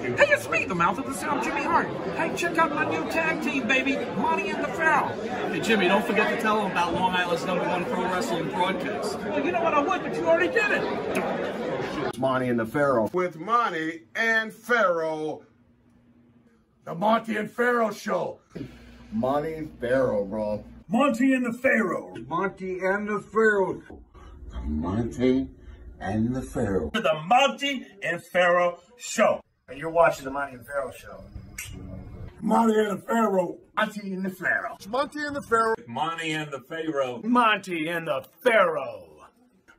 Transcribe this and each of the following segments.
Hey, it's me, the mouth of the South, Jimmy Hart. Hey, check out my new tag team, baby, Monte and the Pharaoh. Hey, Jimmy, don't forget to tell them about Long Island's number one pro wrestling broadcast. Well, you know what, I would, but you already did it. Monte and the Pharaoh. with Monte and Pharaoh. The Monte and Pharaoh Show. Monte and Pharaoh, bro. Monte and the Pharaoh. Monte and the Pharaoh. The Monte and the Pharaoh. The Monte and Pharaoh Show. And you're watching the Monte and Pharaoh show. Monte and the Pharaoh. Monte and the Pharaoh. Monte and the Pharaoh. Monte and the Pharaoh.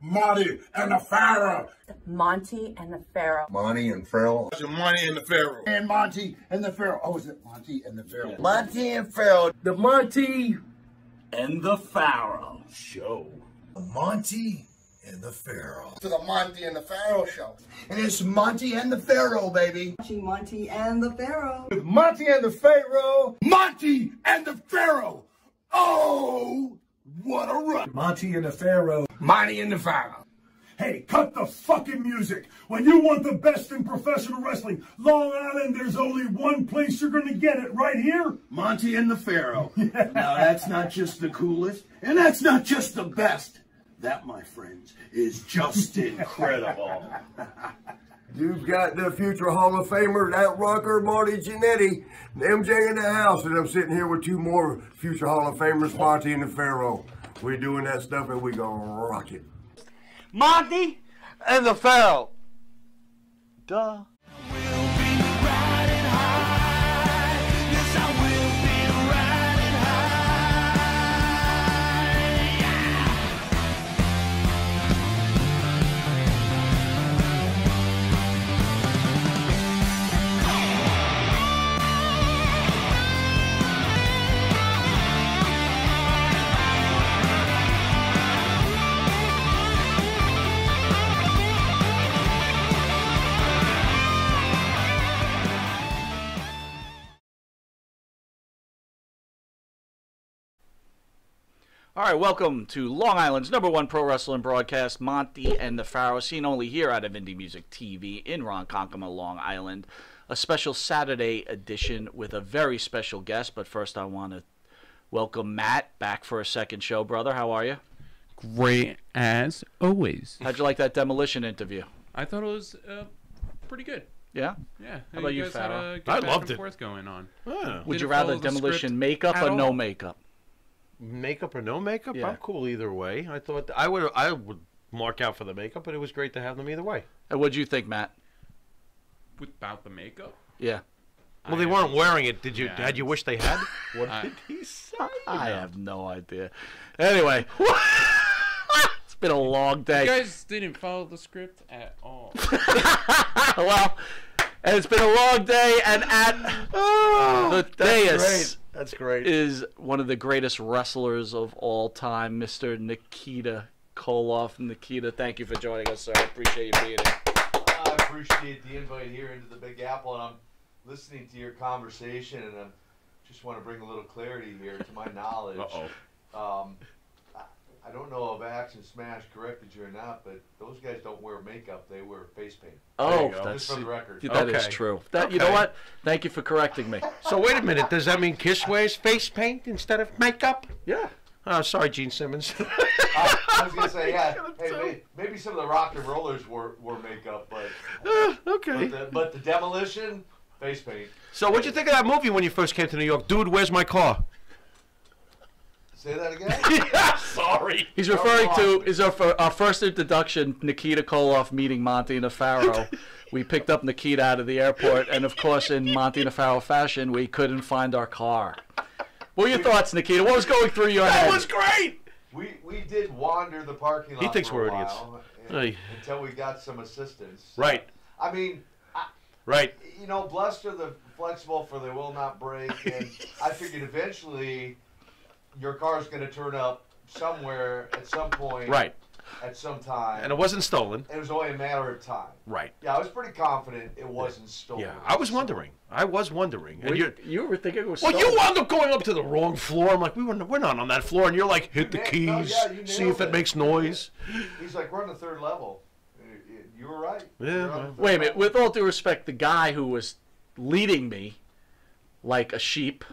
Monte and the Pharaoh. Monte and the Pharaoh. Monte and the Pharaoh. Monte and Pharaoh. Monte and the Pharaoh. And Monte and the Pharaoh. Oh, is it Monte and the Pharaoh? Monte and Pharaoh. The Monte and the Pharaoh show. Monte and the Pharaoh. To the Monte and the Pharaoh show. And it's Monte and the Pharaoh, baby. Watching Monte and the Pharaoh. With Monte and the Pharaoh. Monte and the Pharaoh. Oh, what a run. Monte and the Pharaoh. Monte and the Pharaoh. Hey, cut the fucking music. When you want the best in professional wrestling, Long Island, there's only one place you're going to get it right here. Monte and the Pharaoh. Now that's not just the coolest, and that's not just the best. That, my friends, is just incredible. You've got the future Hall of Famer, that rocker, Marty Jannetty, MJ in the house, and I'm sitting here with two more future Hall of Famers, Monte and the Pharaoh. We're doing that stuff and we gonna rock it. Monte and the Pharaoh. Duh. All right, welcome to Long Island's number one pro wrestling broadcast, Monte and the Pharaoh, seen only here out of Indie Music TV in Ronkonkoma, Long Island. A special Saturday edition with a very special guest. But first, I want to welcome Matt back for a second show, brother. How are you? Great as always. How'd you like that demolition interview? I thought it was uh, pretty good. Yeah. Yeah. How about you, guys had a good I loved and it. forth going on. Would Didn't you rather follow the script demolition makeup at or no all. makeup? Makeup or no makeup, Yeah. I'm cool either way. I thought I would I would mark out for the makeup, but it was great to have them either way. And what'd you think, Matt? Without the makeup? Yeah. Well, they weren't wearing it. Did you? Yeah. Had you wish they had? What I- did he say? I have no idea. Anyway, it's been a long day. You guys didn't follow the script at all. well, and it's been a long day, and at oh, the That's dais great. That's great. is one of the greatest wrestlers of all time, Mr. Nikita Koloff. Nikita, thank you for joining us, sir. I appreciate you being here. I appreciate the invite here into the Big Apple, and I'm listening to your conversation, and I just want to bring a little clarity here to my knowledge. Uh-oh. Um, I, I don't know if Ax and Smash corrected you or not, but those guys don't wear makeup; they wear face paint. Oh, that's Just for the record. that is Okay. true. That you know Okay. what? Thank you for correcting me. So wait a minute. Does that mean Kiss wears face paint instead of makeup? Yeah. Oh, sorry, Gene Simmons. Uh, I was gonna say, yeah. Hey, may, maybe some of the rock and rollers wore, wore makeup, but okay. but the, but the demolition face paint. So what'd you think of that movie when you first came to New York? Dude, where's my car? Say that again. sorry. He's referring to is our, our first introduction, Nikita Koloff meeting Monte and the Pharaoh. we picked up Nikita out of the airport, and of course, in Monte and the Pharaoh fashion, we couldn't find our car. What were your thoughts, Nikita? What was going through your head? That was great. We we did wander the parking lot. He thinks for we're a idiots. and- until we got some assistance. Right. I mean, Right. you know, blessed are the flexible, for they will not break. And I figured eventually your car's going to turn up somewhere at some point. Right. At some time. And it wasn't stolen. It was only a matter of time. Right. Yeah, I was pretty confident it wasn't stolen. Yeah, I was wondering. I was wondering. And you, you, you were thinking it was well, you wound up going up to the wrong floor. I'm like, we were, we're not on that floor, and you're like, hit the Na- no, keys, yeah, see if it it. makes noise. He's like, we're on the third level. You- You were right. Yeah, You're on the- Wait a minute. With all due respect, the guy who was leading me like a sheep,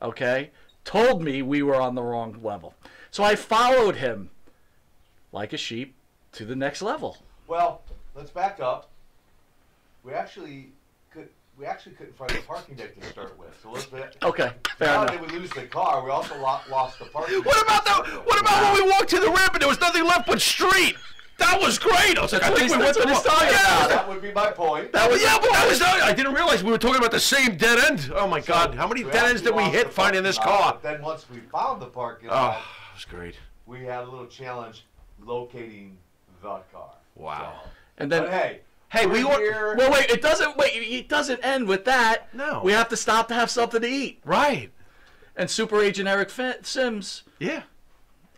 okay, told me we were on the wrong level. So I followed him like a sheep to the next level. Well, let's back up. We actually could. We actually couldn't find the parking deck to start with. So let's. Okay, fair Not enough. only did we lose the car, we also lost the parking. What about the? What about when we walked to the ramp and there was nothing left but street? That was great. I was like, That's I think we went to what he's the- talking yeah. That would be my point. That was, yeah, but that was not, I didn't realize we were talking about the same dead end. Oh my God, how many dead ends did we hit finding this car? Then once we found the parking Oh, lot, that was great. we had a little challenge locating the car. Wow. And then, But hey, Hey, we we're were- here. well, wait. It doesn't. Wait. It doesn't end with that. No. We have to stop to have something to eat. Right. And Super Agent Eric Fa- Sims Yeah.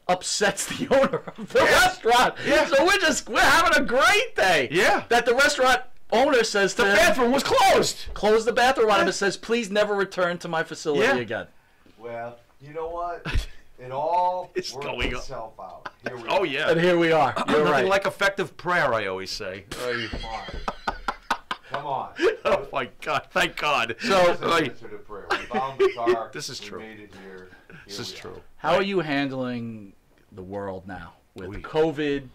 Upsets the owner of the restaurant. Yeah. So we're just we're having a great day. Yeah. That the restaurant owner says to The bathroom was closed. close the bathroom on him and says, please never return to my facility Yeah. again. Well, you know what? It all It's worked going on. itself out. Here we Oh are. yeah. And here we are. You're Nothing right. like effective prayer, I always say. Come on. Come on. oh my God! Thank God. So- This is Like, answer prayer. We found the car. This is we true. Made it here. this is we are. true. How are you handling the world now with We- COVID,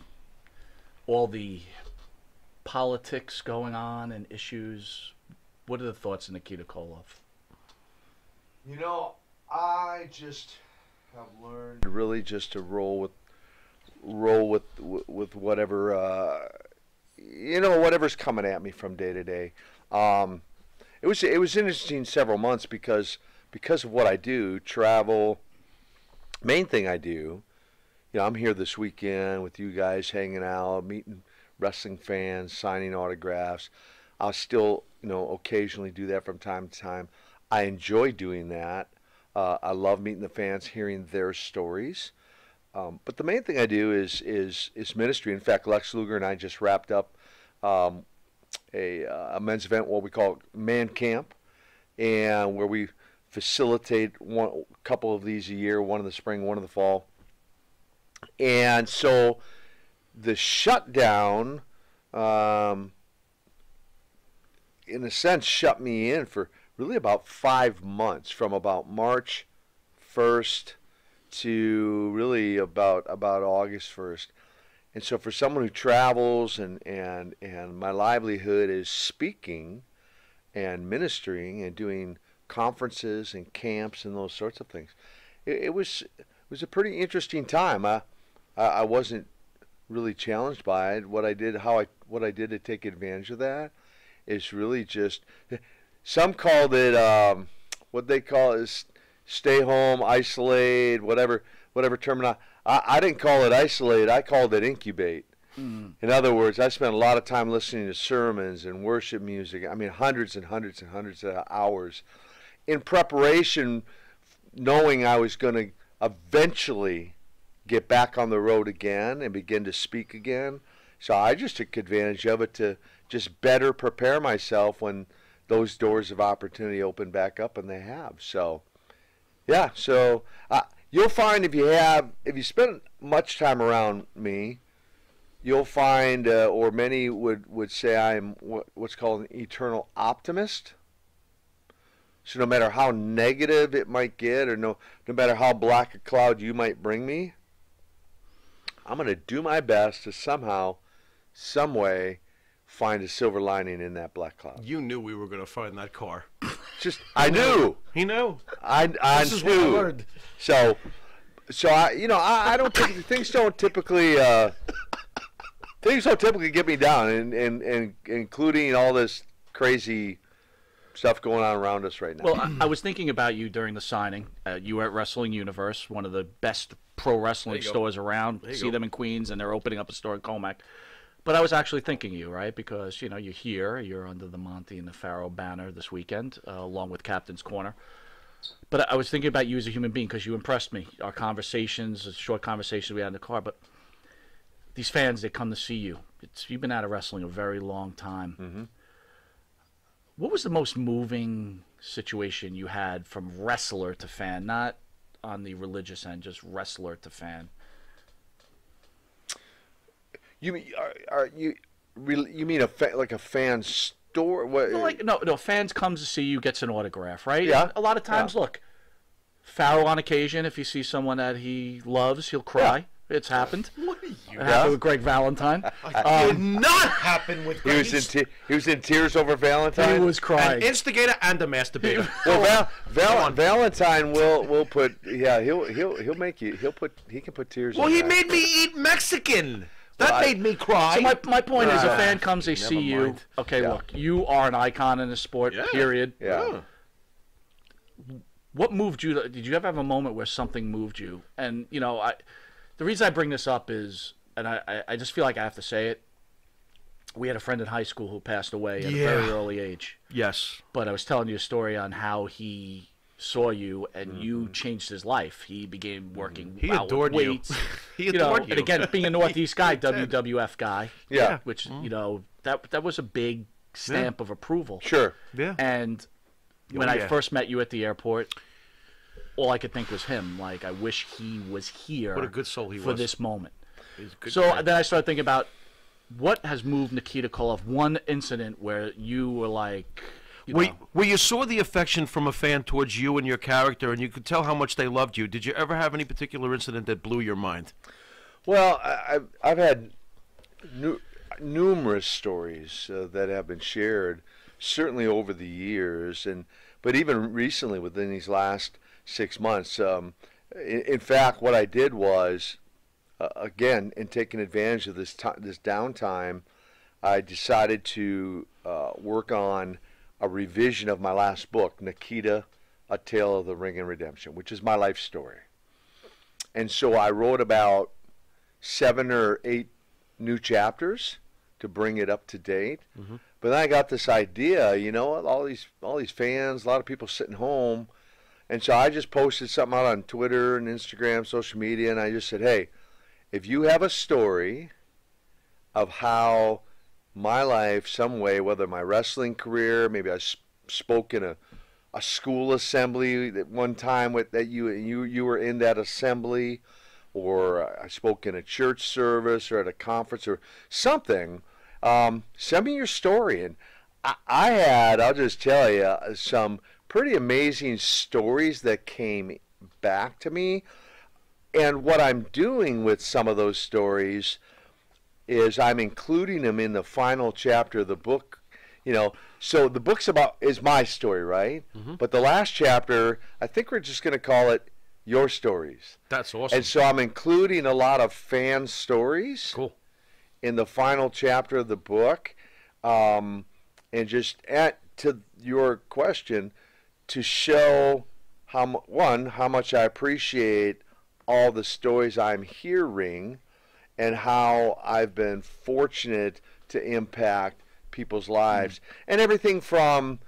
all the politics going on and issues? What are the thoughts of Nikita Koloff? You know, I just have learned really just to roll with roll with with whatever uh, you know whatever's coming at me from day to day. Um, it was it was interesting several months because because of what I do, travel. Main thing I do, you know, I'm here this weekend with you guys, hanging out, meeting wrestling fans, signing autographs. I'll still, you know, occasionally do that from time to time. I enjoy doing that. Uh, I love meeting the fans, hearing their stories. Um, but the main thing I do is is is ministry. In fact, Lex Luger and I just wrapped up um, a, uh, a men's event, what we call Man Camp, and where we facilitate one couple of these a year, one in the spring, one in the fall. And so the shutdown, um, in a sense, shut me in for really about five months, from about March 1st to really about about August 1st. And so for someone who travels and, and, and my livelihood is speaking and ministering and doing conferences and camps and those sorts of things, it, it was it was a pretty interesting time. I, I wasn't really challenged by it. What I did, how I what I did to take advantage of that, is really just. Some called it um, what they call is stay home, isolate, whatever whatever terminology. I, I didn't call it isolate. I called it incubate. In other words, I spent a lot of time listening to sermons and worship music. I mean, hundreds and hundreds and hundreds of hours in preparation, knowing I was going to eventually get back on the road again and begin to speak again. So I just took advantage of it to just better prepare myself when those doors of opportunity open back up, and they have. So, yeah. So uh, you'll find if you have, if you spend much time around me, you'll find, uh, or many would would say, I'm what, what's called an eternal optimist. So no matter how negative it might get, or no no matter how black a cloud you might bring me, I'm going to do my best to somehow, some way, find a silver lining in that black cloud. You knew we were going to find that car. Just I knew. He knew. I I This knew. So, so I you know I, I don't think things don't typically uh, things don't typically get me down, and, and and including all this crazy stuff going on around us right now. Well, I, I was thinking about you during the signing. Uh, you were at Wrestling Universe, one of the best pro wrestling There you go. stores around. There See go. them in Queens, and they're opening up a store in Commack. But I was actually thinking you, right? Because you know you're here, you're under the Monte and the Pharaoh banner this weekend, uh, along with Captain's Corner. But I was thinking about you as a human being because you impressed me. Our conversations, the short conversations we had in the car, but these fans, they come to see you. It's, you've been out of wrestling a very long time. Mm-hmm. What was the most moving situation you had from wrestler to fan, not on the religious end, just wrestler to fan? You mean are, are you really, you mean a fa- like a fan store? What? No, like no, no. Fans comes to see you, gets an autograph, right? Yeah. And a lot of times, Yeah. look, Pharaoh on occasion, if he sees someone that he loves, he'll cry. It's happened. What are you? It happened with Greg Valentine. did not happen with he was in te- he was in tears over Valentine. He was crying. An instigator and a masturbator. Well, Val, Val, Valentine will will put yeah he'll he'll he'll make you he'll put he can put tears. well, in he your made me eat Mexican. That Well, I- made me cry. So my, my point is, a Ah, fan comes, they see you. Okay, Yeah. look, you are an icon in the sport. Yeah. Period. Yeah. What moved you? To, did you ever have a moment where something moved you? And you know, I, the reason I bring this up is, and I, I, I just feel like I have to say it. We had a friend in high school who passed away at a very early age. yes. But I was telling you a story on how he saw you and you changed his life. He began working. Mm-hmm. He out with adored you. weights. He you know, adored and again, being a Northeast guy, WWF guy. Yeah. Which you know that that was a big stamp of approval. Sure. Yeah. And when Oh, I first met you at the airport, all I could think was him. Like I wish he was here. What a good soul he for was. this moment. Good So guy. then I started thinking about what has moved Nikita Koloff. One incident where you were like, you Where, know, where you saw the affection from a fan towards you and your character, and you could tell how much they loved you. Did you ever have any particular incident that blew your mind? Well, I, I've I've had nu- numerous stories uh, that have been shared, certainly over the years, and but even recently, within these last six months. Um, in, in fact, what I did was, uh, again, in taking advantage of this this downtime, I decided to uh, work on a revision of my last book, Nikita: A Tale of the Ring and Redemption, which is my life story. And so I wrote about seven or eight new chapters to bring it up to date. But then I got this idea, you know, all these all these fans, a lot of people sitting home, and so I just posted something out on Twitter and Instagram, social media, and I just said, hey, if you have a story of how my life, some way, whether my wrestling career, maybe I spoke in a a school assembly that one time with that you you you were in that assembly or I spoke in a church service or at a conference or something, um, send me your story. And I, I had, I'll just tell you, some pretty amazing stories that came back to me. And what I'm doing with some of those stories is I'm including them in the final chapter of the book. You know, so the book's about is my story, right? But the last chapter, I think we're just going to call it your stories. That's awesome. And so I'm including a lot of fan stories cool. in the final chapter of the book. Um, and just at to your question, to show how one how much I appreciate all the stories I'm hearing, and how I've been fortunate to impact people's lives, and everything from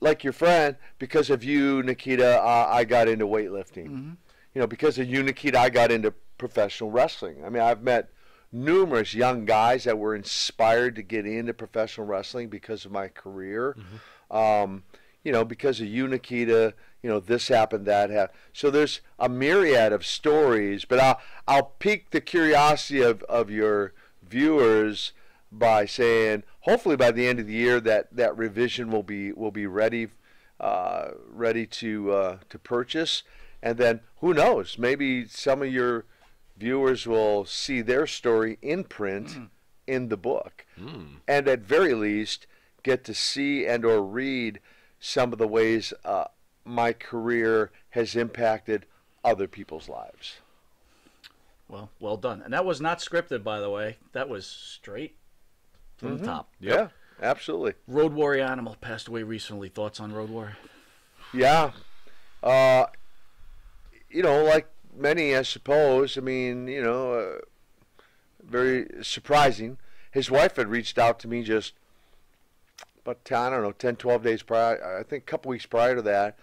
like your friend, because of you, Nikita, uh, I got into weightlifting. You know, because of you, Nikita, I got into professional wrestling. I mean, I've met numerous young guys that were inspired to get into professional wrestling because of my career. Um, you know, because of you, Nikita, you know, this happened, that happened. So there's a myriad of stories, but I'll, I'll pique the curiosity of, of your viewers by saying, hopefully by the end of the year, that, that revision will be will be ready, uh, ready to uh, to purchase, and then who knows, maybe some of your viewers will see their story in print in the book, and at very least get to see and or read some of the ways uh, my career has impacted other people's lives. well, well done. And that was not scripted, by the way. That was straight from the Mhm. top. Yeah, absolutely. Road Warrior Animal passed away recently. Thoughts on Road Warrior? Yeah. Uh, you know, like many, I suppose. I mean, you know, uh, very surprising. His wife had reached out to me just about, 10, I don't know, 10, 12 days prior, I think a couple weeks prior to that,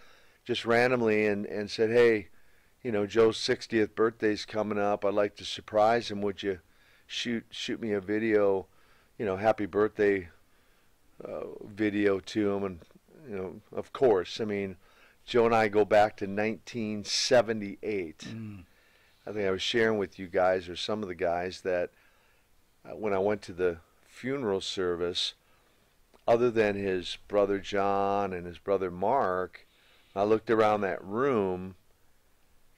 just randomly and, and said, hey, you know, Joe's 60th birthday's coming up. I'd like to surprise him. Would you shoot shoot me a video, you know, happy birthday uh, video to him? And, you know, of course, I mean, Joe and I go back to 1978. I think I was sharing with you guys, or some of the guys, that uh, when I went to the funeral service, other than his brother John and his brother Mark, I looked around that room.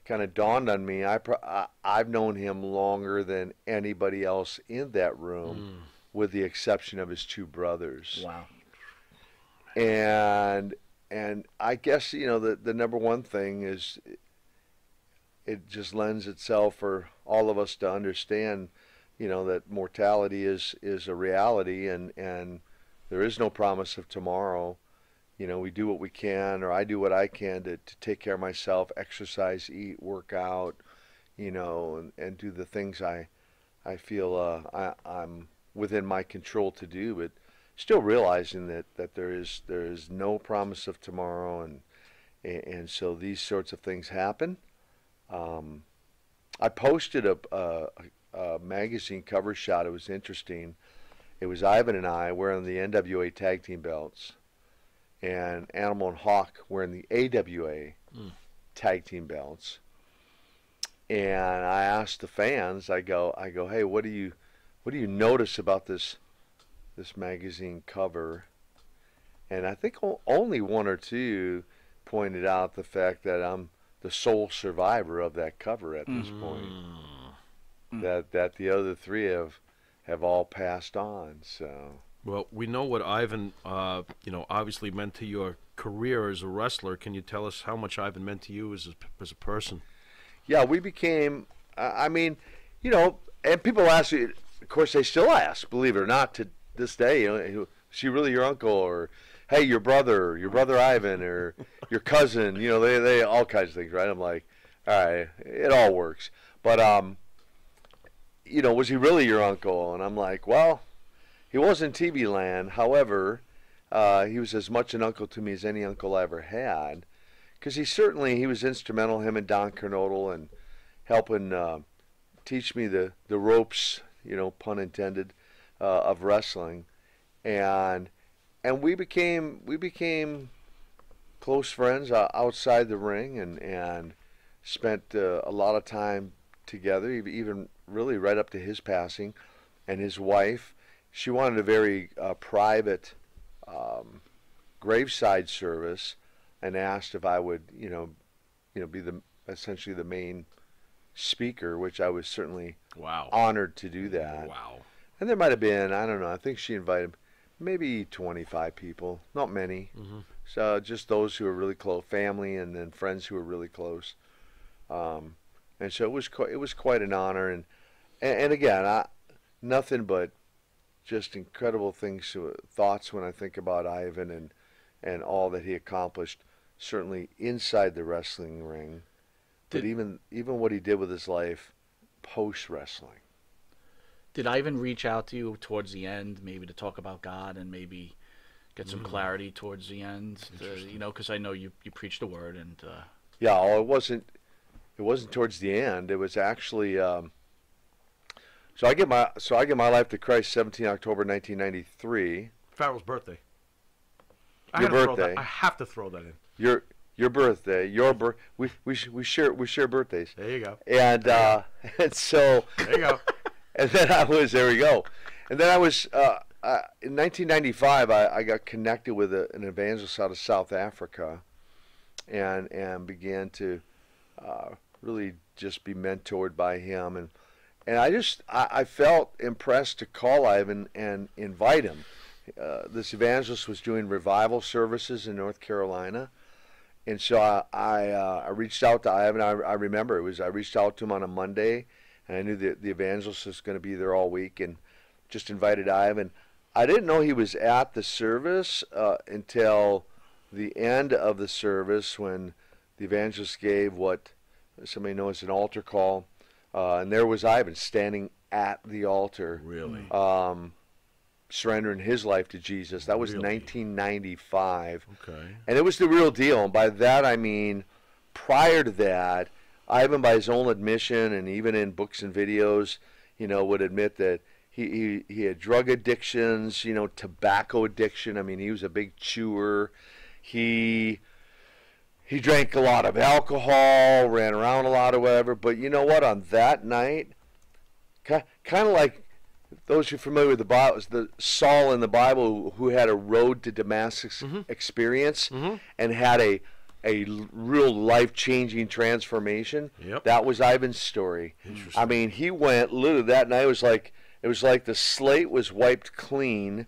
Kind of dawned on me. I, I I've known him longer than anybody else in that room, hmm. with the exception of his two brothers Wow. and and I guess you know the the number one thing is it just lends itself for all of us to understand you know that mortality is is a reality and and there is no promise of tomorrow you know we do what we can or I do what I can to, to take care of myself exercise eat work out you know and, and do the things I I feel uh, I, I'm within my control to do but still realizing that, that there is there is no promise of tomorrow and and, and so these sorts of things happen. Um, I posted a, a, a magazine cover shot. It was interesting. It was Ivan and I wearing the NWA tag team belts, and Animal and Hawk wearing the AWA Mm. tag team belts. And I asked the fans. I go, I go, hey, what do you, what do you notice about this this magazine cover, and I think only one or two pointed out the fact that I'm the sole survivor of that cover at this point. That that the other three have have all passed on. So Well, we know what Ivan, uh, you know, obviously meant to your career as a wrestler. Can you tell us how much Ivan meant to you as a, as a person? yeah, we became. I I mean, you know, and people ask you. Of course, they still ask, believe it or not, to this day. You know, is she really your uncle or? Hey, your brother, your brother Ivan, or your cousin, you know, they, they all kinds of things, right? I'm like, all right, it all works. But um, you know, was he really your uncle? And I'm like, well, he was in TV land. However, uh, he was as much an uncle to me as any uncle I ever had, because he certainly he was instrumental. Him and Don Kernodle and helping uh, teach me the the ropes, you know, pun intended, uh, of wrestling, and and we became we became close friends uh, outside the ring and and spent uh, a lot of time together even really right up to his passing and his wife she wanted a very uh, private um, graveside service and asked if I would you know you know be the essentially the main speaker which I was certainly Wow. honored to do that Wow. and there might have been I don't know I think she invited maybe 25 people not many Mhm. so just those who were really close family and then friends who were really close um, and so it was quite, it was quite an honor and and, and again I nothing but just incredible things to, thoughts when I think about Ivan and and all that he accomplished certainly inside the wrestling ring but even even what he did with his life post wrestling Did Ivan reach out to you towards the end, maybe to talk about God and maybe get some Mm. clarity towards the end? To, you know, because I know you you preached the word and uh, Yeah, well, it wasn't. It wasn't towards the end. It was actually. Um, so I get my so I get my life to Christ 17 October 1993. Pharaoh's birthday. I Your to that- birthday. I have to throw that in. Your your birthday. Your birth. We we sh- we share we share birthdays. There you go. And uh, and so. There you go. and then I was there we go, and then I was uh, uh, in 1995. I, I got connected with a, an evangelist out of South Africa, and and began to uh, really just be mentored by him, and and I just I, I felt impressed to call Ivan and invite him. Uh, this evangelist was doing revival services in North Carolina, and so I I, uh, I reached out to Ivan. I, I remember it was I reached out to him on a Monday, and I knew that the evangelist was going to be there all week, and just invited Ivan. I didn't know he was at the service uh, until the end of the service when the evangelist gave what somebody knows an altar call, uh, and there was Ivan standing at the altar. Really? Um, surrendering his life to Jesus. That was Really? 1995. Okay. And it was the real deal. And by that I mean, prior to that, Ivan, by his own admission, and even in books and videos, you know, would admit that he, he, he had drug addictions, you know, tobacco addiction. I mean, he was a big chewer. He he drank a lot of alcohol, ran around a lot or whatever. But you know what? On that night, kind of like those who are familiar with the Bible, the Saul in the Bible who had a road to Damascus mm-hmm. experience mm-hmm. and had a a real life changing transformation. Yep. That was Ivan's story. I mean, he went literally that night was like it was like the slate was wiped clean,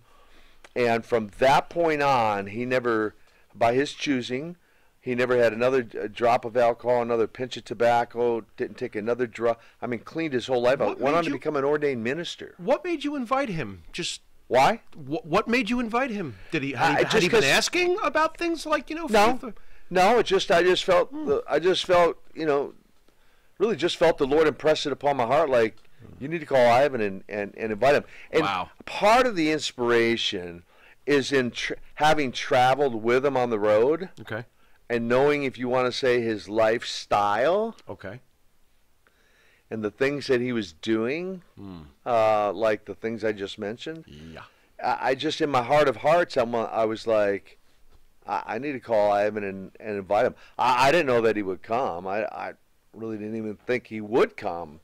and from that point on, he never, by his choosing, he never had another drop of alcohol, another pinch of tobacco, didn't take another drug. I mean, cleaned his whole life. What Went on to become an ordained minister. What made you invite him? Just why? What, what made you invite him? Did he had, I- he, had just he been asking about things like you know? No, faith or- no. It just I just felt Hmm. the, I just felt you know, really just felt the Lord impress it upon my heart like you need to call Ivan and, and, and invite him. And Wow. part of the inspiration is in tr- having traveled with him on the road. Okay. And knowing if you want to say his lifestyle. Okay. And the things that he was doing, uh, like the things I just mentioned. Yeah. I, I just in my heart of hearts, I'm, uh, I was like, I, I need to call Ivan and, and invite him. I, I didn't know that he would come. I, I really didn't even think he would come.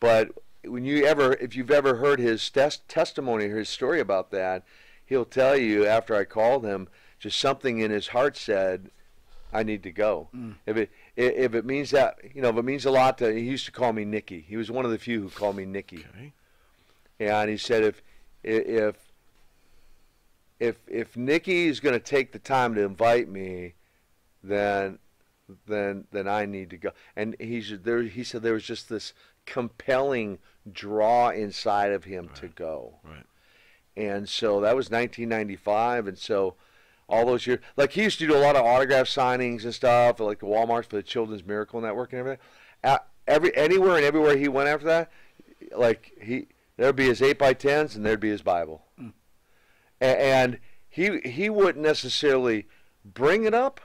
But when you ever, if you've ever heard his tes- testimony or his story about that, he'll tell you after I called him, just something in his heart said, I need to go. Mm. If it if it means that you know if it means a lot to he used to call me Nicky. He was one of the few who called me Nicky. Okay. And he said if if if if Nicky is going to take the time to invite me, then then then I need to go. And he's there. He said there was just this compelling draw inside of him to go. Right. And so that was 1995, and so all those years, like he used to do a lot of autograph signings and stuff, like the WalMarts for the Children's Miracle Network and everything. At every anywhere and everywhere he went after that, like he there'd be his eight by tens and there'd be his Bible, mm. A- and he he wouldn't necessarily bring it up,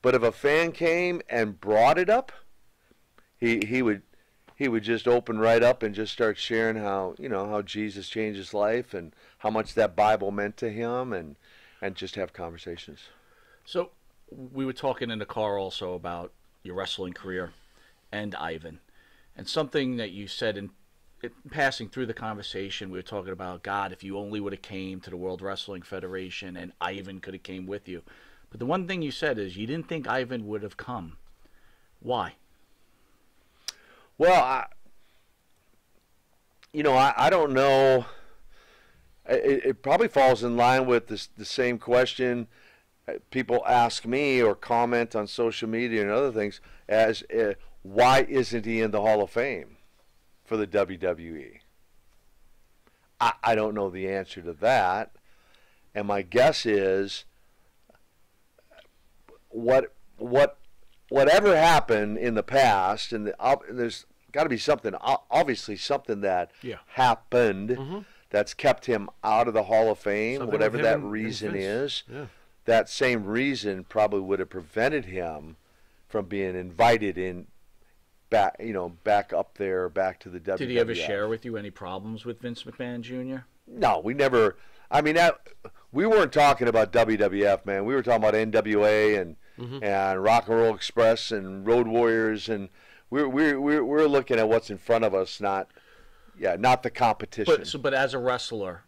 but if a fan came and brought it up, he he would he would just open right up and just start sharing how you know how Jesus changed his life and how much that Bible meant to him and and just have conversations. So we were talking in the car also about your wrestling career and Ivan, and something that you said in, in passing through the conversation. We were talking about God. If you only would have came to the World Wrestling Federation, and Ivan could have came with you. But the one thing you said is you didn't think Ivan would have come. Why? Well, I, you know, I, I don't know. It, it probably falls in line with this, the same question uh, people ask me or comment on social media and other things as uh, why isn't he in the Hall of Fame for the WWE? I, I don't know the answer to that. And my guess is what what whatever happened in the past, and the, there's got to be something, obviously something that Yeah. happened that's kept him out of the Hall of Fame, Something whatever that reason is. Yeah. That same reason probably would have prevented him from being invited in back, you know, back up there, back to the WWF. Did he ever share with you any problems with Vince McMahon Jr.? No, we never. I mean, that, we weren't talking about WWF, man. We were talking about NWA and Mhm. and Rock and Roll Express and Road Warriors, and we're we're we're, we're looking at what's in front of us, not yeah, not the competition. But so, but as a wrestler,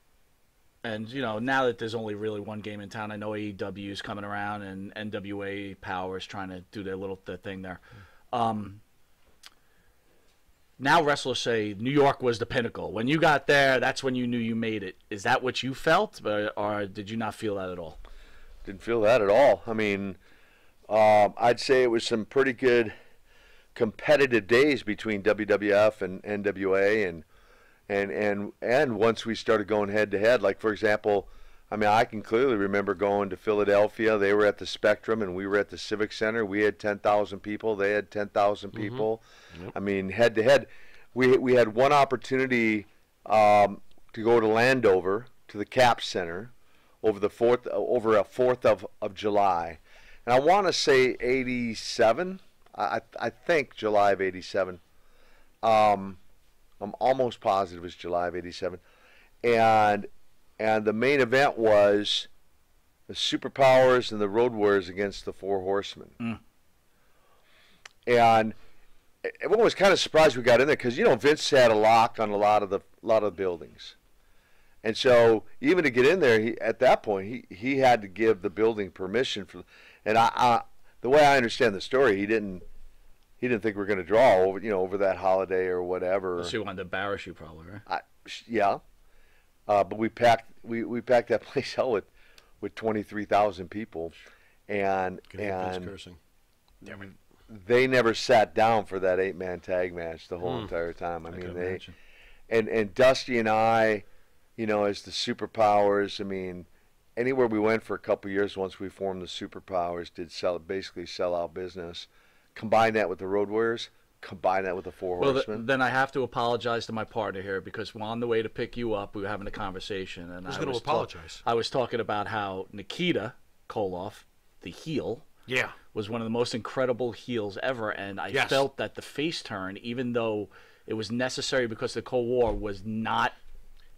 and you know, now that there's only really one game in town, I know AEW is coming around and NWA Power is trying to do their little their thing there. Um, now wrestlers say New York was the pinnacle. When you got there, that's when you knew you made it. Is that what you felt, or, or did you not feel that at all? Didn't feel that at all. I mean, um, I'd say it was some pretty good competitive days between WWF and NWA, and and and and once we started going head to head, like for example, I mean, I can clearly remember going to Philadelphia. They were at the Spectrum, and we were at the Civic Center. We had ten thousand people. They had ten thousand people. I mean, head to head, we we had one opportunity um, to go to Landover to the Cap Center over the fourth over a fourth of, of July, and I want to say eighty seven. I I think July of eighty seven. Um, I'm almost positive it was July of eighty seven, and and the main event was the Superpowers and the Road Warriors against the Four Horsemen. Mm. And everyone was kind of surprised we got in there because you know Vince had a lock on a lot of the lot of the buildings, and so even to get in there, he at that point he he had to give the building permission for, and I, I the way I understand the story, he didn't he didn't think we were going to draw over you know over that holiday or whatever. She wanted to embarrass you, probably, right? I, yeah, uh, but we packed we, we packed that place out with with twenty three thousand people, and Can hear Vince and cursing. they never sat down for that eight man tag match the whole Hmm. entire time. I, I mean they imagine. and and Dusty and I, you know, as the superpowers. I mean, anywhere we went for a couple years, once we formed the superpowers, did sell basically sell out business. Combine that with the Road Warriors. Combine that with the Four Well, th- then I have to apologize to my partner here because we're on the way to pick you up, we were having a conversation, and Who's I gonna was ta- apologize? I was talking about how Nikita Koloff, the heel, Yeah. was one of the most incredible heels ever, and I Yes. felt that the face turn, even though it was necessary because the Cold War, was not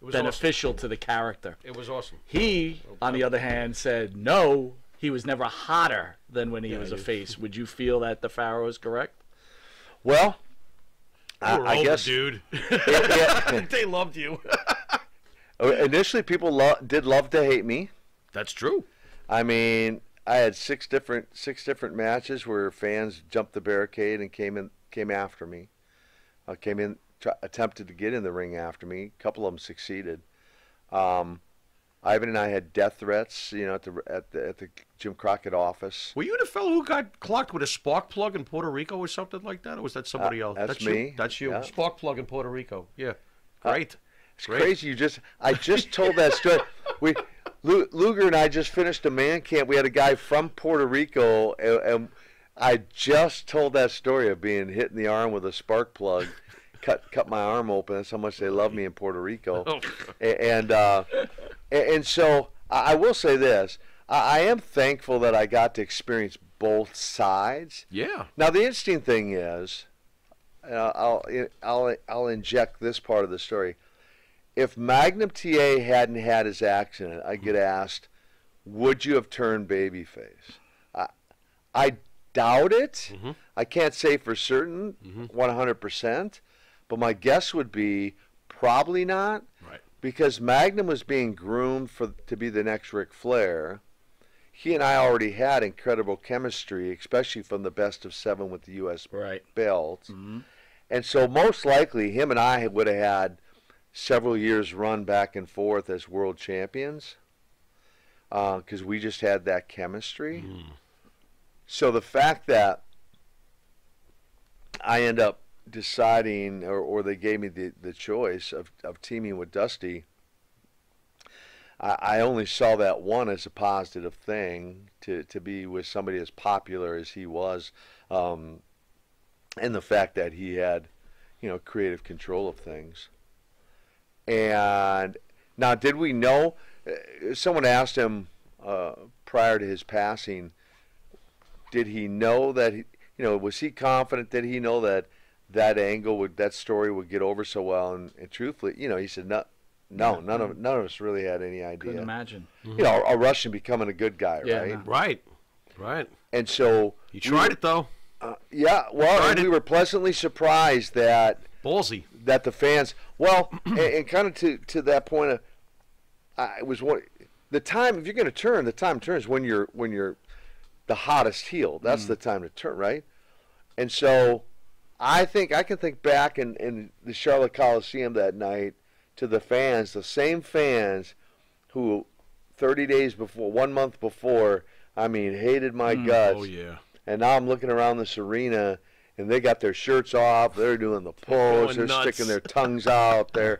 was beneficial to the character. It was awesome. He, on the other hand, said no. He was never hotter than when he Yeah, was a face. Would you feel that the Pharaoh is correct? well, I, I over, guess dude. yeah. they loved you. Uh, Initially, people lo- did love to hate me. That's true. I mean, I had six different six different matches where fans jumped the barricade and came in came after me. Uh, came in, try, attempted to get in the ring after me. A couple of them succeeded. Um, Ivan and I had death threats, you know, at the at the at the Jim Crockett office. Were you the fellow who got clocked with a spark plug in Puerto Rico or something like that, or was that somebody Uh, else? that's you. me. That's you. Yeah. Spark plug in Puerto Rico. Yeah. Uh, Great. It's Great. crazy. You just I just told that story. We Luger and I just finished a man camp. We had a guy from Puerto Rico, and, and I just told that story of being hit in the arm with a spark plug, cut cut my arm open. That's how much they love me in Puerto Rico, Oh. And uh, and so I will say this: I I am thankful that I got to experience both sides. Yeah. Now the interesting thing is, I'll I'll I'll inject this part of the story. If Magnum TA hadn't had his accident, I get mm-hmm. asked, "Would you have turned babyface?" I I doubt it. Mm-hmm. I can't say for certain, mm-hmm. one hundred percent, but my guess would be probably not. Because Magnum was being groomed for to be the next Ric Flair he and I already had incredible chemistry, especially from the best of seven with the U.S. Right. belt. Mm-hmm. And so, most likely, him and I would have had several years run back and forth as world champions uh, because we just had that chemistry. Mm. So, the fact that I end up deciding, or, or they gave me the, the choice of, of teaming with Dusty. I, I only saw that one as a positive thing to, to be with somebody as popular as he was, um, and the fact that he had, you know, creative control of things. And now, did we know? uh, Someone asked him uh, prior to his passing. Did he know that? He, you know, was he confident? Did he know that that angle would, that story would get over so well? And, and truthfully, you know, he said no. No, none of none of us really had any idea. Couldn't imagine. You know, a Russian becoming a good guy, Yeah, right? no. Right. Right. And so He we tried were- it though. Uh, yeah, well, Tried and it. we were pleasantly surprised that Ballsy. that the fans, well, and, and kind of to to that point of, I was one, the time if you're going to turn, the time turns when you're when you're the hottest heel. That's the time to turn, right? And so, I think I can think back in in the Charlotte Coliseum that night to the fans, the same fans who 30 days before, one month before, I mean, hated my mm, guts. Oh yeah. And now I'm looking around this arena, and they got their shirts off. They're doing the pose. going They're nuts. sticking their tongues out there.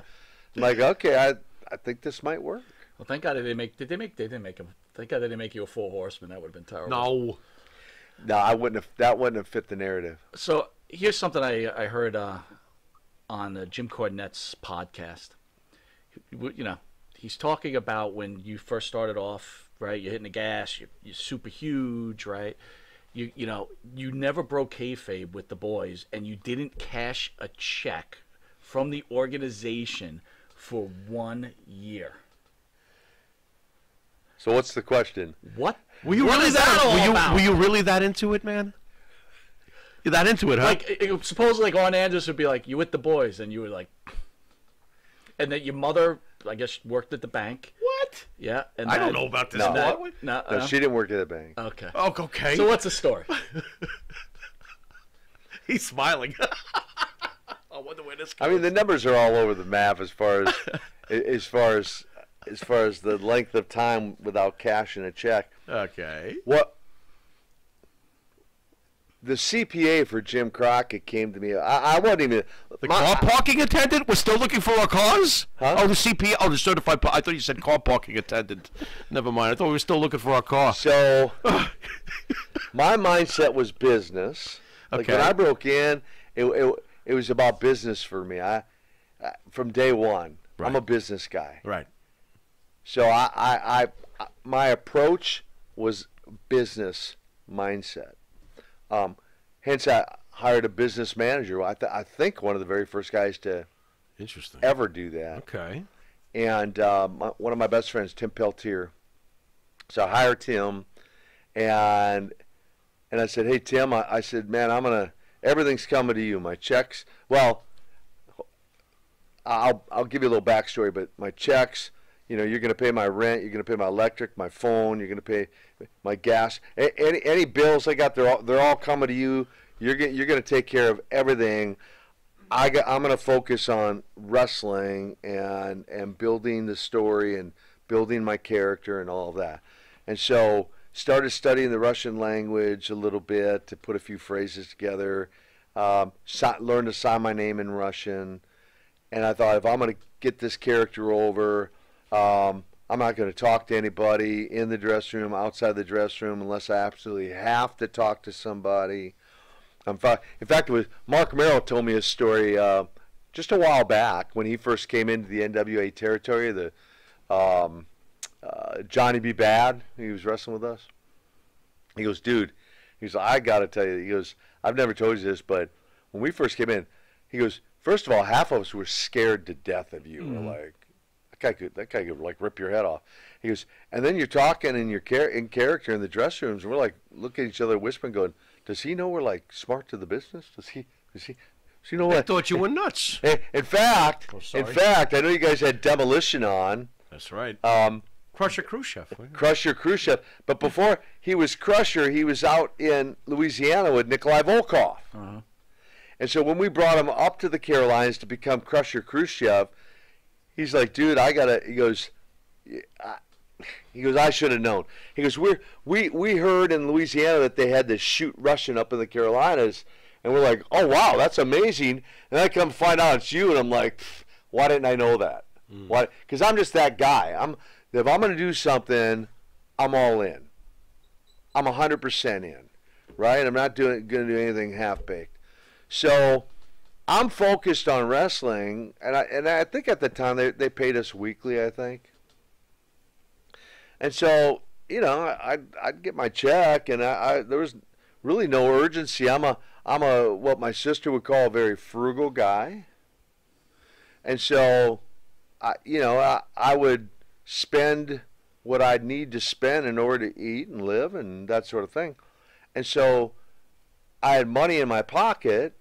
I'm like, okay, I I think this might work. Well, thank God they didn't make. Did they make? They didn't make him. Thank God they didn't make you a full horseman. That would have been terrible. No. No, I wouldn't have. That wouldn't have fit the narrative. So here's something I I heard uh, on uh, Jim Cornette's podcast. You you know, he's talking about when you first started off, right? You're hitting the gas. You're, you're super huge, right? You you know, you never broke kayfabe with the boys, and you didn't cash a check from the organization for one year. So what's the question? What? Were you What really is that all were you, about? Were you really that into it, man? You're that into it, huh? Like it, it- supposedly, like Arn Anderson would be like, "You with the boys," and you were like, and that your mother, I guess, worked at the bank. What? Yeah, and I don't know about this. No. that- no, No, no? she didn't work at the bank. Okay. Oh, okay. So what's the story? He's smiling. I wonder where this. I mean, the numbers are all over the map as far as as far as as far as the length of time without cashing a check. Okay. What the CPA for Jim Crockett came to me. I, I wasn't even The my- car parking attendant was still looking for our cars? Huh? Oh, the CPA. Oh, the certified. I thought you said car parking attendant. Never mind. I thought we were still looking for our car. So my mindset was business. Like when I broke in, it, it, it was about business for me. I, I from day one, I'm a business guy. Right. So I, I, I, my approach was business mindset. Um, hence, I hired a business manager. I, th- I think one of the very first guys to Interesting. ever do that. Okay. And um, my, one of my best friends, Tim Peltier. So I hired Tim, and and I said, "Hey Tim," I, I said, "Man, I'm gonna everything's coming to you. My checks. Well, I'll I'll give you a little backstory, but my checks. You know, you're gonna pay my rent. You're gonna pay my electric, my phone. You're gonna pay my gas. Any any bills I got, they're all they're all coming to you. You're gonna you're gonna take care of everything. I got, I'm going to focus on wrestling and and building the story and building my character and all of that. And so started studying the Russian language a little bit to put a few phrases together. Um, learned to sign my name in Russian, and I thought if I'm going to get this character over, um, I'm not going to talk to anybody in the dressing room, outside the dressing room, unless I absolutely have to talk to somebody. In fact, in fact, it was Marc Mero told me a story uh, just a while back when he first came into the NWA territory. The um, uh, Johnny B. Badd, he was wrestling with us. He goes, dude, he goes, I got to tell you, he goes, I've never told you this, but when we first came in, he goes, first of all, half of us were scared to death of you. We're like, that guy could, that guy could like rip your head off. He goes, and then you're talking in your char- in character in the dress rooms, and we're like, look at each other, whispering, going, does he know we're like smart to the business? Does he? Does he? Does he know what? I thought you were nuts. In, in fact, Oh, in fact, I know you guys had demolition on. That's right. Um, Crusher Khrushchev. Crusher Khrushchev. But before he was Crusher, he was out in Louisiana with Nikolai Volkov. Uh-huh. And so when we brought him up to the Carolinas to become Crusher Khrushchev, he's like, dude, I gotta. He goes, I, he goes, I should have known. He goes, we we we heard in Louisiana that they had to shoot Russian up in the Carolinas, and we're like, oh wow, that's amazing. And I come find out it's you, and I'm like, why didn't I know that? Mm. Why? Because I'm just that guy. I'm if I'm gonna do something, I'm all in. I'm 100% in, right? I'm not doing gonna do anything half baked. So I'm focused on wrestling, and I and I think at the time they they paid us weekly, I think. And so you know, I'd, I'd get my check, and I, I there was really no urgency. I'm a I'm a what my sister would call a very frugal guy, and so I you know I I would spend what I'd need to spend in order to eat and live and that sort of thing, and so I had money in my pocket,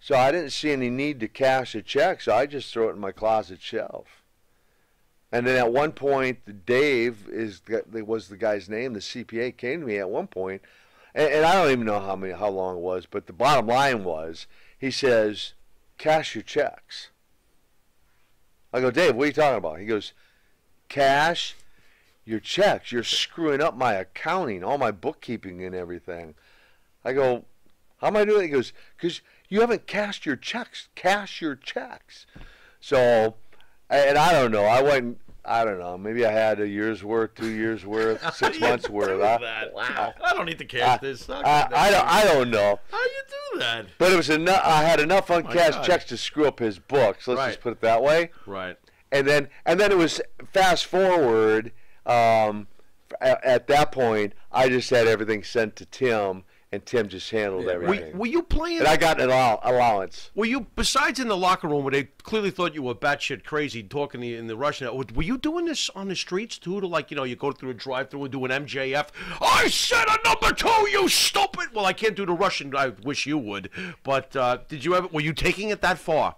so I didn't see any need to cash a check, so I just throw it in my closet shelf. And then at one point, Dave is the- was the guy's name. The CPA came to me at one point, and, and I don't even know how many how long it was, but the bottom line was he says, "Cash your checks." I go, Dave, what are you talking about? He goes, "Cash your checks. You're screwing up my accounting, all my bookkeeping, and everything." I go, "How am I doing?" He goes, "Because you haven't cashed your checks. Cash your checks." So, and I don't know. I went. I don't know. Maybe I had a year's worth, two years worth, six months worth. I, that? Wow. I don't need to I, cash this. I, I, don't, I don't know. How you do that? But it was enough. I had enough uncashed God. checks to screw up his books. Let's Right. just put it that way. Right. And then, and then it was fast forward. Um, at, at that point, I just had everything sent to Tim, and Tim just handled Were, everything. were you playing? and I got an allow- allowance. Were you besides in the locker room where they clearly thought you were batshit crazy talking the, in the Russian? Were you doing this on the streets too? To like you know you go through a drive-through and do an MJF. I said a number two, you stupid. Well, I can't do the Russian. I wish you would. But uh, did you ever? Were you taking it that far?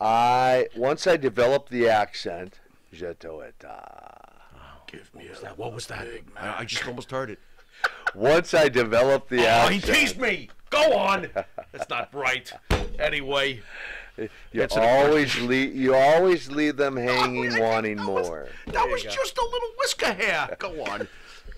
I once I developed the accent, je it. Give me that. What was that? I, I just almost heard it. Once I developed the Oh, he teased me. Go on. That's not right. Anyway. you always leave. You always leave them hanging, oh, wanting more. That was just a little whisker hair. Go on.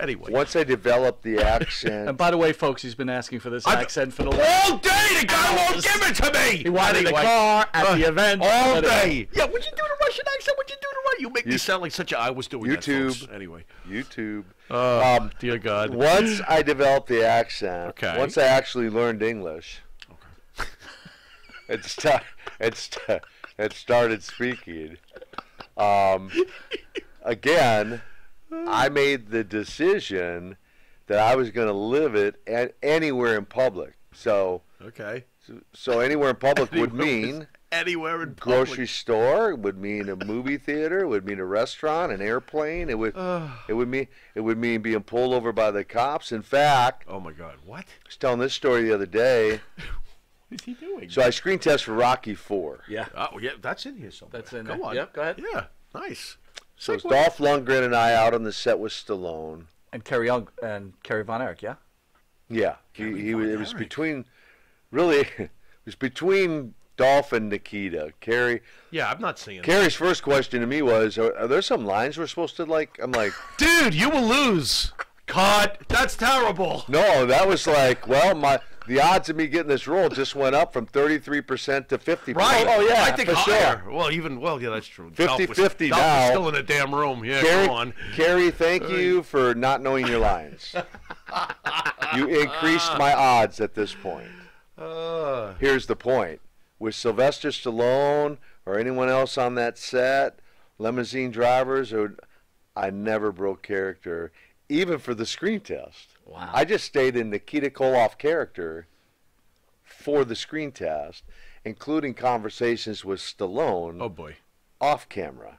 Anyway. Once I developed the accent, And by the way, folks, he's been asking for this accent for the last All day, the guy won't give it to me. He wanted in the car, at the Uh, event. all day. Yeah, would you do the Russian accent? Would you do the right? You make me sound like such a. I was doing that, YouTube. folks. Anyway. YouTube. Oh, Um, dear God. Once I developed the accent, Okay. once I actually learned English, it, sta- it, sta- it started speaking. Um, again, I made the decision that I was going to live it a- anywhere in public. So, Okay. so, so anywhere in public would mean Anywhere in grocery public. store, it would mean a movie theater, it would mean a restaurant, an airplane. It would it would mean it would mean being pulled over by the cops. In fact, Oh my God. What? I was telling this story the other day. What is he doing? So I screen test for Rocky Four. Yeah. Oh yeah, that's in here somewhere. That's in Go there. on. Yep, go ahead. Yeah. Nice. So it's Dolph Lundgren and I out on the set with Stallone. And Kerry Young and Kerry Von Erich, yeah? Yeah, he, he was- it was between, really, it was between Dolph and Nikita. Kerry, Yeah, I'm not seeing. Kerry's first question to me was, are, are there some lines we're supposed to like? I'm like, Dude, you will lose. Cut. That's terrible. no, that was like, well, my the odds of me getting this role just went up from 33% to 50%. Right. Oh yeah, I think for higher. sure. Well, even well, yeah, that's true. 50-50 Dolph was- now. still in the damn room. Yeah, Kerry, go on. Kerry, thank you for not knowing your lines. you increased my odds at this point. Uh, Here's the point. With Sylvester Stallone or anyone else on that set, limousine drivers, or I never broke character, even for the screen test. Wow. I just stayed in Nikita Koloff character for the screen test, including conversations with Stallone oh boy. off camera.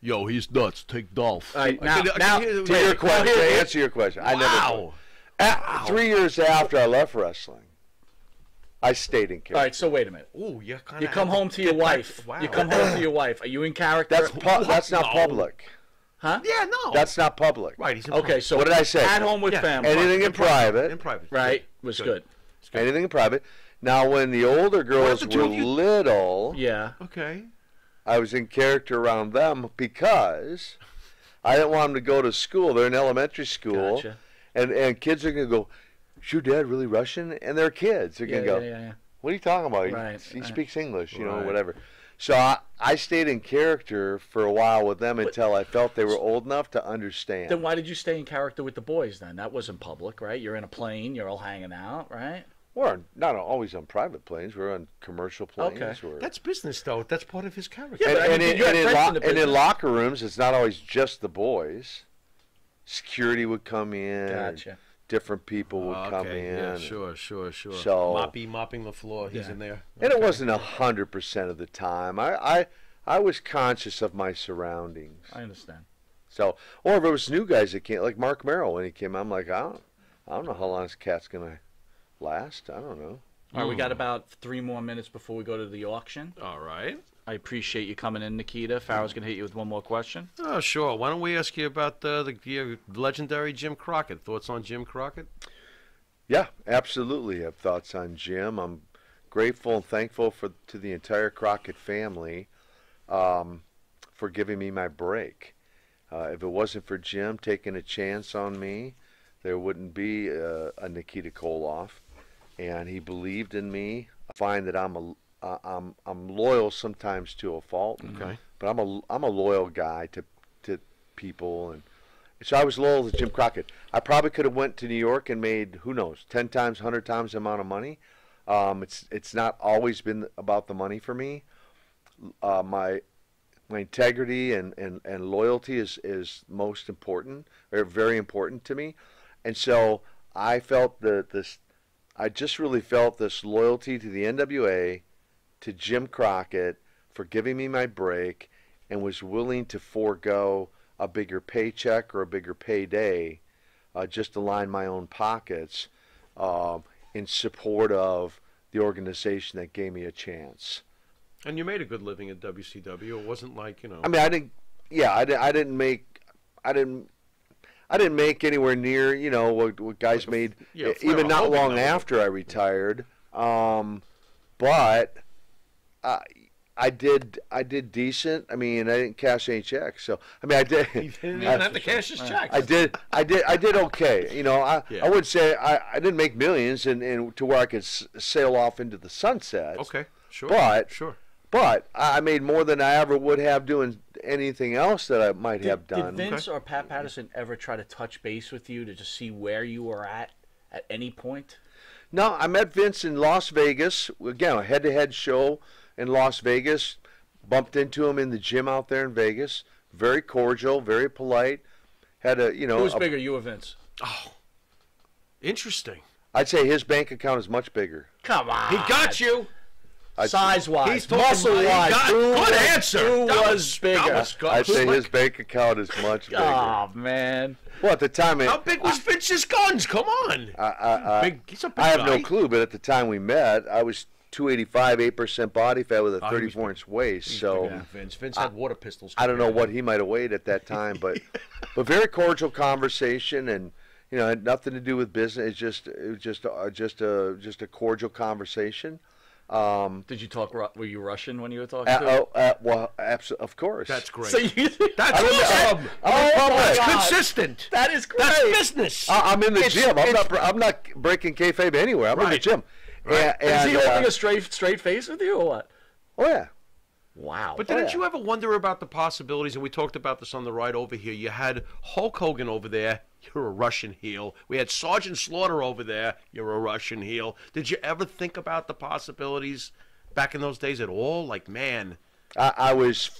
Yo, he's nuts. Take Dolph. All right, I now- can- I now- hear- To wait, your question, here- to answer your question, I never. Wow. A- Three years after I left wrestling, I stayed in character. All right, so wait a minute. Ooh, you You come home to your wife. Wow. You come home to your wife. Are you in character? That's pu- that's not No. public. Huh? Yeah, no. That's not public. right. He's in Okay, so What did I say? At home with Yeah. family. Anything in private, in private. right? Was Good. good. anything in private. Now, when the older girls the were you- little, Yeah. Okay. I was in character around them because I didn't want them to go to school. They're in elementary school, Gotcha. and and kids are gonna go. Is your dad really Russian? And they're kids. They're Yeah, gonna yeah, go. yeah, yeah. What are you talking about? He- Right, He, right. speaks English, you know, whatever. So I, I stayed in character for a while with them until I felt they were old enough to understand. Then why did you stay in character with the boys then? That wasn't public, right? You're in a plane. You're all hanging out, right? We're not always on private planes. We're on commercial planes. Okay. We're, That's business, though. That's part of his character. Yeah, and, but I and mean, in, and in lo- in and in locker rooms, it's not always just the boys. Security would come in. and Gotcha. Different people would oh, okay. come in. Yeah, sure, sure, sure. So- Moppy mopping the floor. He's Yeah. in there. And it wasn't a hundred percent of the time. I, I I was conscious of my surroundings. I understand. So, or if it was new guys that came, like Marc Mero when he came, I'm like, I don't, I don't know how long this cat's gonna last. I don't know. All right, we got hmm. about three more minutes before we go to the auction. All right. I appreciate you coming in, Nikita. Pharaoh's gonna hit you with one more question. Oh, sure. Why don't we ask you about uh, the, the legendary Jim Crockett? Thoughts on Jim Crockett? Yeah, absolutely. Have thoughts on Jim. I'm grateful and thankful for to the entire Crockett family um, for giving me my break. Uh, if it wasn't for Jim taking a chance on me, there wouldn't be uh, a Nikita Koloff, and he believed in me. I find that I'm a uh, I'm I'm loyal sometimes to a fault. Okay. But I'm a I'm a loyal guy to to people and so I was loyal to Jim Crockett. I probably could have went to New York and made who knows ten times, hundred times the amount of money. Um, it's it's not always been about the money for me. Uh, my my integrity and, and, and loyalty is, is most important or very important to me, and so I felt that this, I just really felt this loyalty to the NWA, to Jim Crockett for giving me my break, and was willing to forego a bigger paycheck or a bigger payday, uh, just to line my own pockets, um, in support of the organization that gave me a chance. And you made a good living at WCW. It wasn't like you know. I mean, I didn't. Yeah, I didn't. I didn't make. I didn't. I didn't make anywhere near you know what, what guys made yeah, even not long after I retired. Um, but I I did I did decent. I mean, I didn't cash any checks, so I mean, I did. He didn't I- even have to cash his checks. I did, I did, I did okay. You know, I, Yeah. I would say I, I didn't make millions, and, and to where I could s- sail off into the sunset. Okay, sure. But sure. but I I made more than I ever would have doing anything else that I might have done. did Vince or Pat Patterson ever try to touch base with you to just see where you were at at any point? No, I met Vince in Las Vegas. Again, a head-to-head show in Las Vegas. Bumped into him in the gym out there in Vegas. Very cordial, very polite. Had a you know. Who's a- bigger, you or Vince? Oh interesting. I'd say his bank account is much bigger. Come on. He got you. I'd- Size wise, He's muscle wise, good answer. Who That was, was- bigger? that was. I'd say Slick. his bank account is much bigger. Oh man. Well, at the time, it, How big was Vince's guns? Come on. I, I, I, Big- he's a big I have no clue, but at the time we met, I was 285, 8% body fat with a Oh, 34 inch waist. So Vince. Vince had water pistols. I don't know what he might have weighed at that time, but but very cordial conversation, and you know, had nothing to do with business. It's just it was just uh, just a just a cordial conversation. Um, Did you talk? Were you Russian when you were talking? uh, to him? oh, uh, well, abso- of course. That's great. So you, That's I remember- awesome. Oh, my That's God. consistent. that is great. That's business. I, I'm in the It's- gym. I'm not. br- I'm not breaking kayfabe anywhere. I'm in the gym. Right. And, is he and, holding uh, a straight straight face with you or what? oh yeah. Wow. But didn't yeah. you ever wonder about the possibilities? And we talked about this on the ride over here. You had Hulk Hogan over there. You're a Russian heel. We had Sergeant Slaughter over there. You're a Russian heel. Did you ever think about the possibilities back in those days at all? Like, man, I, I was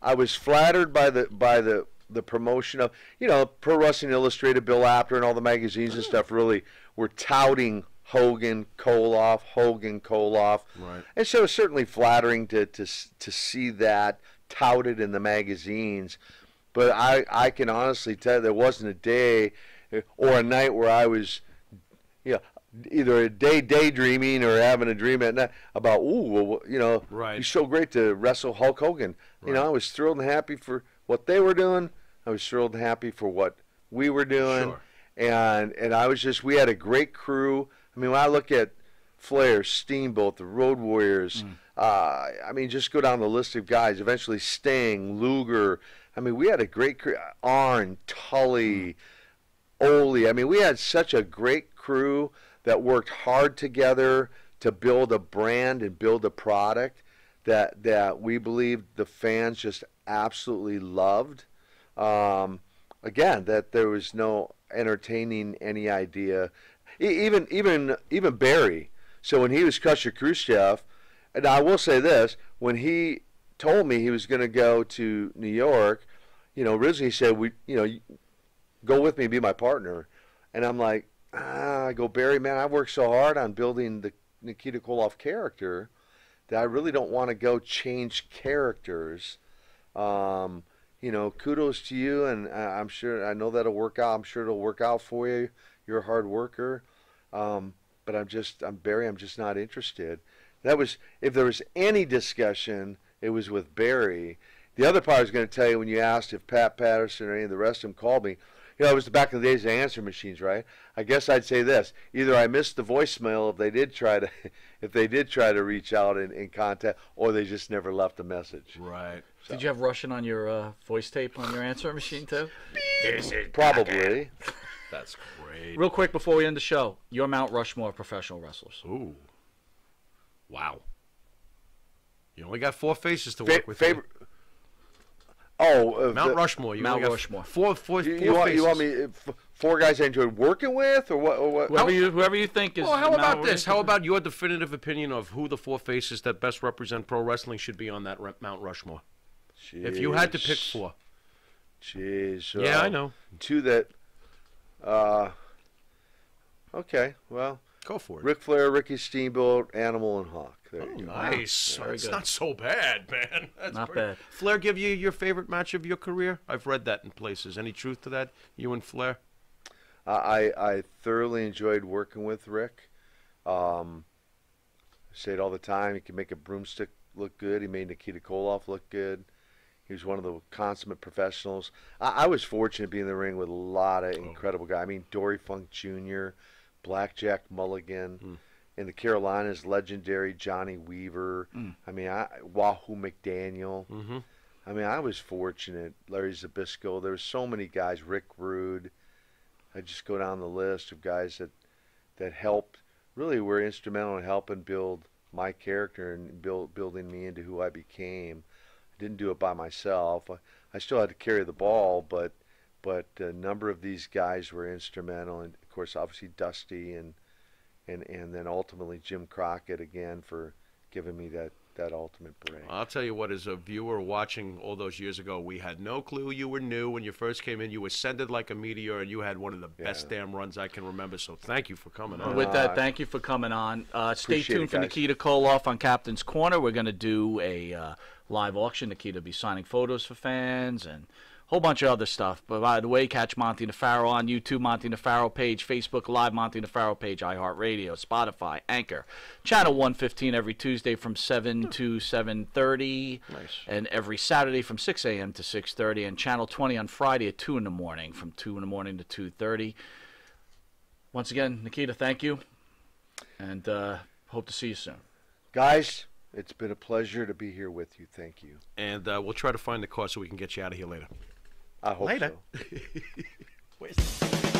I was flattered by the by the the promotion of you know Pro Wrestling Illustrated, Bill Apter, and all the magazines and stuff really were touting Hogan, Koloff, Hogan, Koloff. Right. And so it's certainly flattering to to to see that touted in the magazines. But I I can honestly tell you there wasn't a day uh, or a night where I was you know, either a day daydreaming or having a dream at night about, ooh, well, you know, Right. it's so great to wrestle Hulk Hogan. You know, I was thrilled and happy for what they were doing. I was thrilled and happy for what we were doing. Sure. And and I was just, we had a great crew. I mean, when I look at Flair, Steamboat, the Road Warriors, uh, I mean, just go down the list of guys. Eventually, Sting, Luger. I mean, we had a great crew. Arn, Tully. Ole. I mean, we had such a great crew that worked hard together to build a brand and build a product that that we believed the fans just absolutely loved. Um, again, that there was no entertaining any idea. Even even even Barry. So when he was Crusher Khrushchev, and I will say this: when he told me he was going to go to New York, you know, originally he said, "We, you know, go with me, and be my partner. And I'm like, ah, I go, Barry, man, I worked so hard on building the Nikita Koloff character that I really don't want to go change characters. Um, you know, kudos to you, and I- I'm sure I know that'll work out. I'm sure it'll work out for you. You're a hard worker, um, but I'm just, I'm Barry. I'm just not interested. That was, if there was any discussion, it was with Barry. The other part I was going to tell you when you asked if Pat Patterson or any of the rest of them called me, you know, it was the back in the days of answer machines, right? I guess I'd say this: either I missed the voicemail if they did try to, if they did try to reach out and, and contact, or they just never left a message. right. Did you have Russian on your uh, voice tape on your answer machine too? Probably. That's great. Real quick before we end the show, your Mount Rushmore of professional wrestlers. Ooh. Wow. You only got four faces to Fa- work with. favorite. Oh, uh, Mount the- Rushmore. You Mount only got Rushmore. Four, four, You, four you want you want me uh, f- four guys I enjoyed working with, or what? Or what? Whoever you whoever you think is. Well, how Mount about this? How about your definitive opinion of who the four faces that best represent pro wrestling should be on that re- Mount Rushmore? If you had to pick four. Jeez. Yeah, I uh, know. Two that. Uh, Okay, well, Go for it. Ric Flair, Ricky Steamboat, Animal, and Hawk. There Oh, you go. nice. Very It's good. not so bad, man. That's Not pretty- bad. Flair give you your favorite match of your career? I've read that in places. Any truth to that? You and Flair? I I I thoroughly enjoyed working with Ric. Um, I say it all the time. He can make a broomstick look good. He made Nikita Koloff look good. He was one of the consummate professionals. I, I was fortunate to be in the ring with a lot of incredible guys. I mean, Dory Funk Jr., Blackjack Mulligan, in the Carolinas, legendary Johnny Weaver. I mean, I, Wahoo McDaniel. Mm-hmm. I mean, I was fortunate. Larry Zbyszko. There were so many guys. Rick Rude. I just go down the list of guys that that helped. Really, were instrumental in helping build my character and build building me into who I became. I didn't do it by myself. I, I still had to carry the ball, but but a number of these guys were instrumental, and of course, obviously Dusty and and and then ultimately Jim Crockett again for giving me that that ultimate break. I'll tell you what, as a viewer watching all those years ago, we had no clue you were new when you first came in. You ascended like a meteor, and you had one of the best damn runs I can remember. So thank you for coming on. With that, thank you for coming on. Uh, stay tuned it, for guys. Nikita Koloff on Captain's Corner. We're going to do a uh, live auction. Nikita will be signing photos for fans and a whole bunch of other stuff. But by the way, catch Monte & The Pharaoh on YouTube, Monte & The Pharaoh page, Facebook Live, Monte & The Pharaoh page, iHeartRadio, Spotify, Anchor, Channel 115 every Tuesday from 7 to 7.30. Nice. And every Saturday from 6 a.m. to 6.30. And Channel 20 on Friday at 2 in the morning from 2 in the morning to 2.30. Once again, Nikita, thank you. And uh, hope to see you soon. Guys, it's been a pleasure to be here with you. Thank you. And uh, we'll try to find the car so we can get you out of here later. I hope Later. so. Where's-